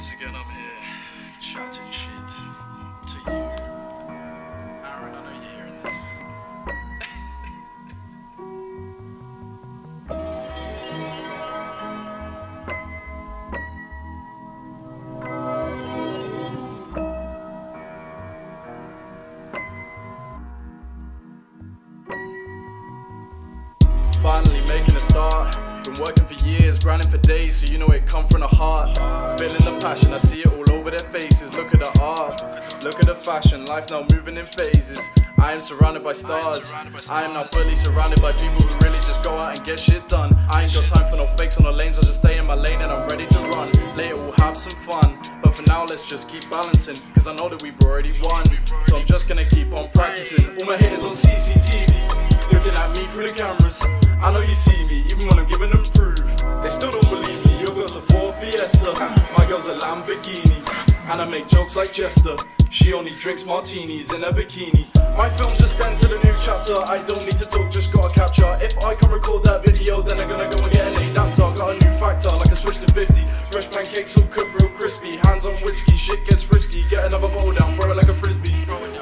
Once again, I'm here chatting shit to you. Arran, I know you're hearing this. Finally making a start. Been working for years, grinding for days, so you know it come from the heart. Passion, I see it all over their faces. Look at the art, look at the fashion. Life now moving in phases. I am surrounded by stars. I am now fully surrounded by people who really just go out and get shit done. I ain't got time for no fakes or no lanes. I'll just stay in my lane and I'm ready to run. Later we'll have some fun, but for now let's just keep balancing. Cause I know that we've already won. So I'm just gonna keep on practicing. All my hitters on CCTV, looking at me through the cameras. I know you see me, even when I'm giving them proof. They still don't believe a Lamborghini. And I make jokes like Jester. She only drinks martinis in a bikini. My film just entered a new chapter. I don't need to talk, just gotta capture. If I can record that video, then I'm gonna go and get an adapter. Got a new factor, like a switch to 50. Fresh pancakes all cooked real crispy. Hands on whiskey, shit gets risky. Get another bowl down, throw it like a frisbee.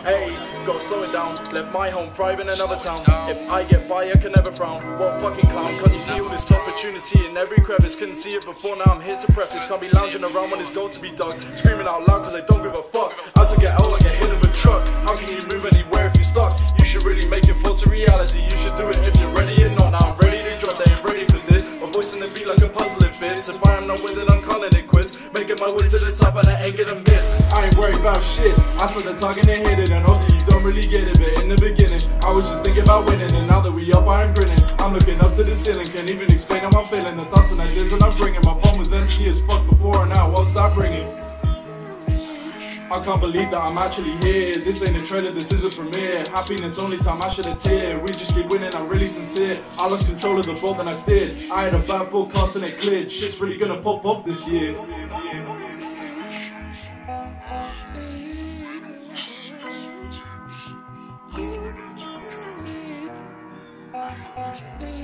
Hey, gotta slow it down. Left my home, thrive in another town. If I get by, I can never frown. What fucking clown? Can't you see all this opportunity every crevice? Couldn't see it before, now I'm here to preface. Can't be lounging around when it's goal to be dug. Screaming out loud cause I don't give a fuck. Out to get out like a hit of a truck. How can you move anywhere if you're stuck? You should really make it fall to reality. You should do it if you're ready or not. Now I'm ready to drop, they ain't ready for this. My voice in the beat like a puzzle it fits. If I am not with it, I'm calling it quits. Making my way to the top and I ain't gonna miss. I ain't worried about shit. I saw the target and hit it. Know that you don't really get looking up to the ceiling, can't even explain how I'm feeling. The thoughts and ideas that I'm bringing. My phone was empty as fuck before, and now I won't stop ringing. I can't believe that I'm actually here. This ain't a trailer, this is a premiere. Happiness only time I shed a tear. We just keep winning, I'm really sincere. I lost control of the boat and I steered. I had a bad forecast and it cleared. Shit's really gonna pop off this year. Mm-hmm.